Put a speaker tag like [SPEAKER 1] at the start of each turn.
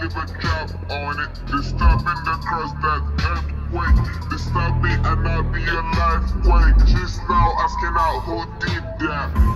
[SPEAKER 1] There's leave a cap on it. Disturbing the cross that earthquake. Disturb me and I'll be a life quake. Just now asking out who did that.